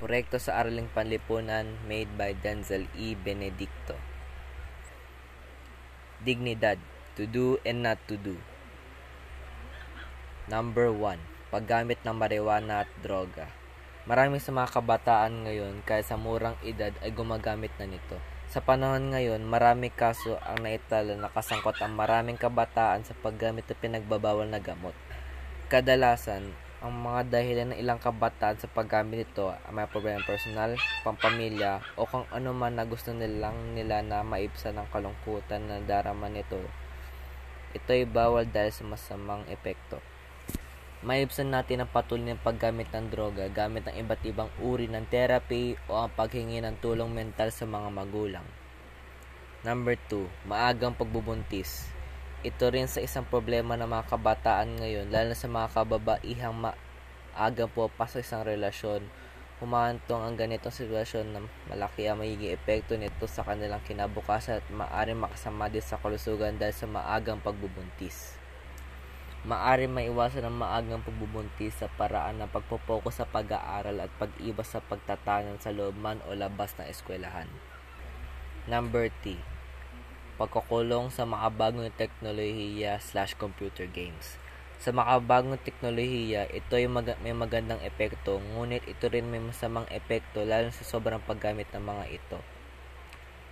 Proyekto sa Araling Panlipunan made by Denzel E. Benedicto. Dignidad, to do and not to do. Number 1. Paggamit ng marijuana at droga. Marami sa mga kabataan ngayon kahit sa murang edad ay gumagamit na nito. Sa panahon ngayon, marami kaso ang naitala na kasangkot ang maraming kabataan sa paggamit ng pinagbabawal na gamot. Kadalasan, ang mga dahilan ng ilang kabataan sa paggamit nito ay may problema personal, pampamilya, o kung ano man na gusto nilang nila na maibsan ng kalungkutan na darama nito. Ito ay bawal dahil sa masamang epekto. Maibsan natin ang patuloy ng paggamit ng droga gamit ang iba't ibang uri ng therapy o ang paghingi ng tulong mental sa mga magulang. Number 2, maagang pagbubuntis. Ito rin sa isang problema ng mga kabataan ngayon, lalo na sa mga kababaihang maagang po sa isang relasyon. Humahantong ang ganitong sitwasyon na malaki ang magiging epekto nito sa kanilang kinabukasan at maaaring makasama din sa kalusugan dahil sa maagang pagbubuntis maaari maiwasan ang maagang pagbubuntis sa paraan ng pagpopokus sa pag-aaral at pag-iwas sa pagtatanan sa loob man o labas ng eskwelahan. Number T. Pagkukulong sa makabagong teknolohiya slash computer games. Sa makabagong teknolohiya, ito ay mag- may magandang epekto, ngunit ito rin may masamang epekto lalo sa sobrang paggamit ng mga ito.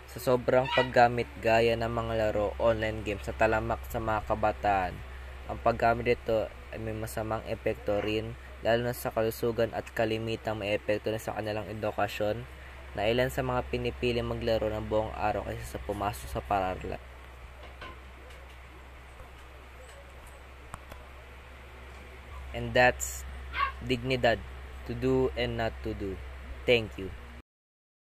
Sa sobrang paggamit gaya ng mga laro, online games sa talamak sa mga kabataan, ang paggamit nito ay may masamang epekto rin lalo na sa kalusugan at kalimitang may epekto na sa kanilang edukasyon na ilan sa mga pinipili maglaro ng buong araw kaysa sa pumasok sa paralan. And that's dignidad, to do and not to do. Thank you.